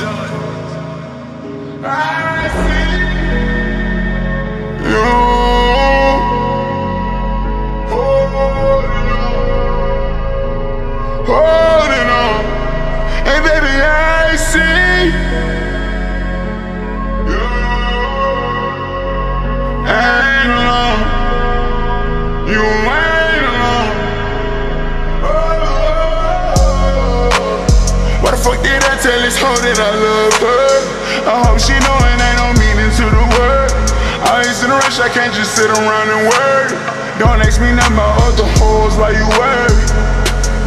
I see you. Holding on, holding on, and then. Why the fuck did I tell this hoe that I love her? I hope she know it ain't no meaning to the word. Always in a rush, I can't just sit around and worry. Don't ask me none about other hoes while you worry.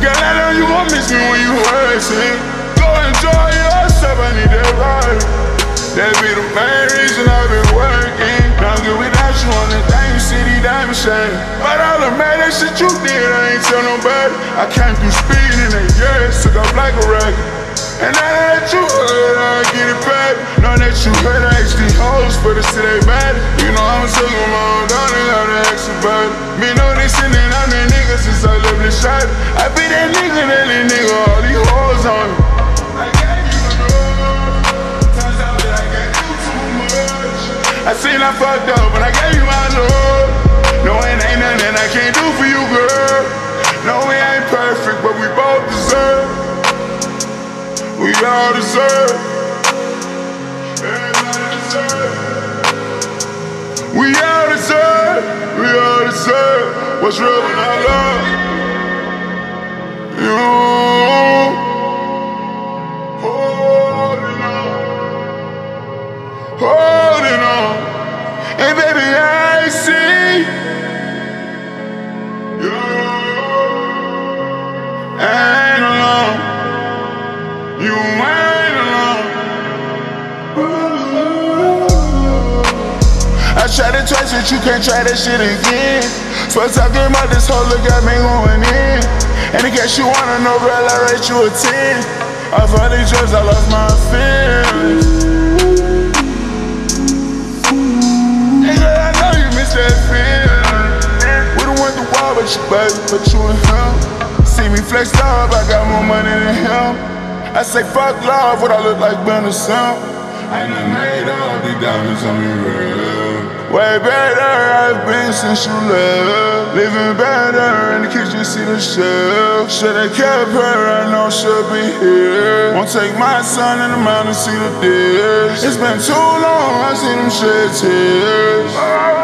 Girl, I know you gon' miss me when you hurt, see? Go enjoy yourself, I need that ride. That be the main reason I've been working. Not good without you on the damn city, diamond shame. But all the mad shit you did, I ain't tell nobody. I came through speeding and yeah, took up like a record. And now that you heard, I get it back. Know that you heard, I actually hoes for the city bad. You know I'm taking my own down and how to ask about it. Me know they out that nigga since I left the shot. I be that nigga, that little nigga, all these hoes on me. I I. I seen I fucked up, but I gave you my love. We all deserve. Everybody deserve. We all deserve. We all deserve. What's real when I love you? Holding on. Holding on. And You ain't alone. I tried it twice, but you can't try that shit again. First I came out, this whole look got me going in. And in case you wanna know, girl, I rate you a 10. Off all these drugs, I lost my feelings. Girl, I know you miss that feeling. We done went the wall, but you, baby, but you and him. See me flexed up, I got more money than him. I say fuck love, what I look like being a simp. I made all these diamonds on me real. Way better I've been since you left. Living better in the kitchen, see the chef. Should've kept her, I know she'll be here. Won't take my son in the mountain, see the dish. It's been too long, I seen them shed tears.